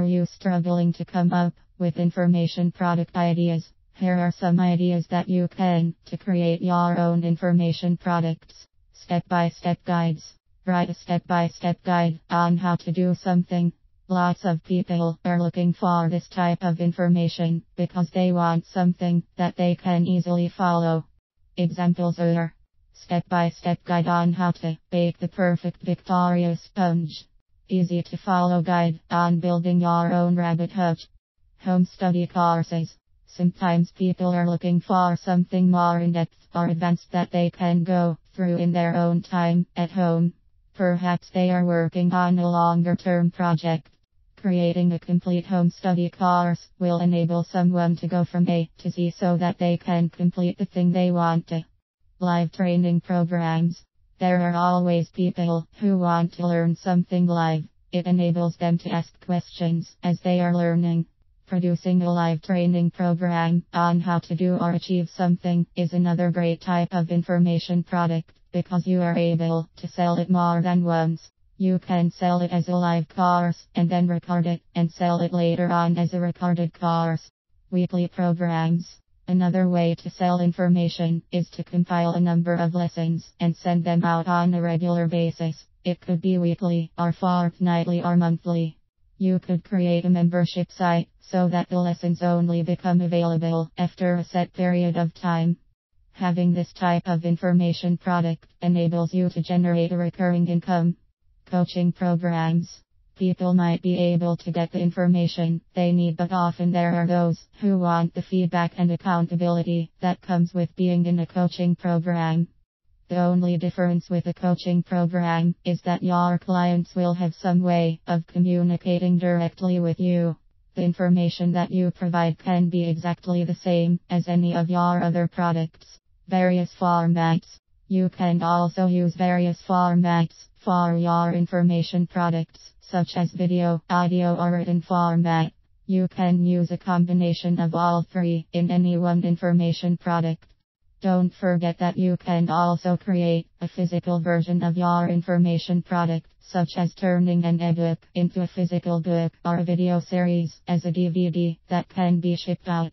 Are you struggling to come up with information product ideas? Here are some ideas that you can to create your own information products. Step by step guides. Write a step by step guide on how to do something. Lots of people are looking for this type of information because they want something that they can easily follow. Examples are step by step guide on how to bake the perfect Victoria sponge. Easy to follow guide on building your own rabbit hutch. Home study courses. Sometimes people are looking for something more in depth or advanced that they can go through in their own time at home. Perhaps they are working on a longer term project. Creating a complete home study course will enable someone to go from A to Z so that they can complete the thing they want to. Live training programs. There are always people who want to learn something live. It enables them to ask questions as they are learning. Producing a live training program on how to do or achieve something is another great type of information product because you are able to sell it more than once. You can sell it as a live course and then record it and sell it later on as a recorded course. Weekly programs. Another way to sell information is to compile a number of lessons and send them out on a regular basis. It could be weekly, or fortnightly, or monthly. You could create a membership site so that the lessons only become available after a set period of time. Having this type of information product enables you to generate a recurring income. Coaching programs. People might be able to get the information they need, but often there are those who want the feedback and accountability that comes with being in a coaching program. The only difference with a coaching program is that your clients will have some way of communicating directly with you. The information that you provide can be exactly the same as any of your other products. Various formats. You can also use various formats for your information products such as video, audio, or written format. You can use a combination of all three in any one information product. Don't forget that you can also create a physical version of your information product, such as turning an ebook into a physical book or a video series as a DVD that can be shipped out.